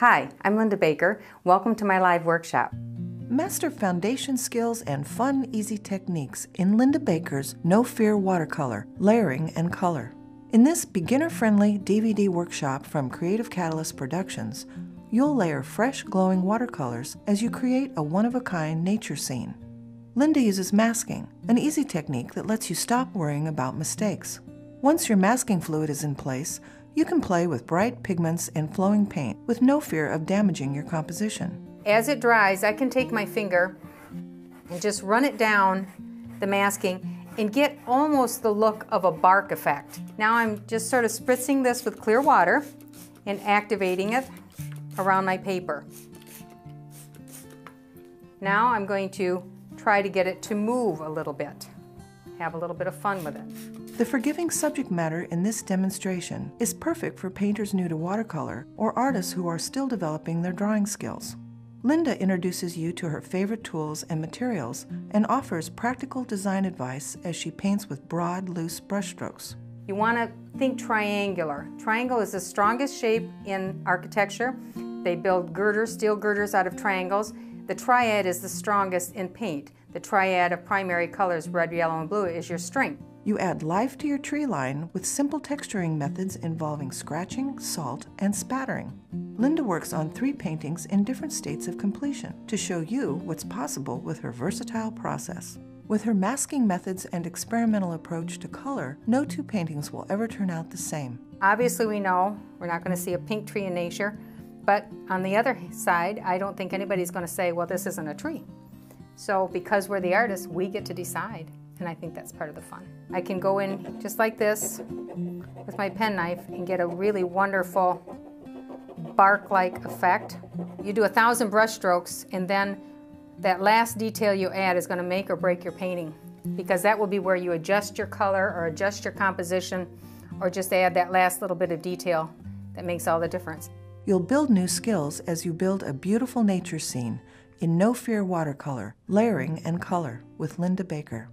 Hi, I'm Linda Baker. Welcome to my live workshop. Master foundation skills and fun, easy techniques in Linda Baker's No Fear Watercolor, Layering and Color. In this beginner-friendly DVD workshop from Creative Catalyst Productions, you'll layer fresh, glowing watercolors as you create a one-of-a-kind nature scene. Linda uses masking, an easy technique that lets you stop worrying about mistakes. Once your masking fluid is in place, you can play with bright pigments and flowing paint with no fear of damaging your composition. As it dries, I can take my finger and just run it down the masking and get almost the look of a bark effect. Now I'm just sort of spritzing this with clear water and activating it around my paper. Now I'm going to try to get it to move a little bit. Have a little bit of fun with it. The forgiving subject matter in this demonstration is perfect for painters new to watercolor or artists who are still developing their drawing skills. Linda introduces you to her favorite tools and materials and offers practical design advice as she paints with broad, loose brushstrokes. You want to think triangular. Triangle is the strongest shape in architecture. They build girders, steel girders out of triangles. The triad is the strongest in paint. The triad of primary colors, red, yellow, and blue, is your strength. You add life to your tree line with simple texturing methods involving scratching, salt, and spattering. Linda works on three paintings in different states of completion to show you what's possible with her versatile process. With her masking methods and experimental approach to color, no two paintings will ever turn out the same. Obviously we know we're not going to see a pink tree in nature, but on the other side, I don't think anybody's going to say, well, this isn't a tree. So because we're the artists, we get to decide. And I think that's part of the fun. I can go in just like this with my penknife and get a really wonderful bark-like effect. You do a thousand brush strokes and then that last detail you add is going to make or break your painting because that will be where you adjust your color or adjust your composition or just add that last little bit of detail that makes all the difference. You'll build new skills as you build a beautiful nature scene in No Fear Watercolor, Layering and Color with Linda Baker.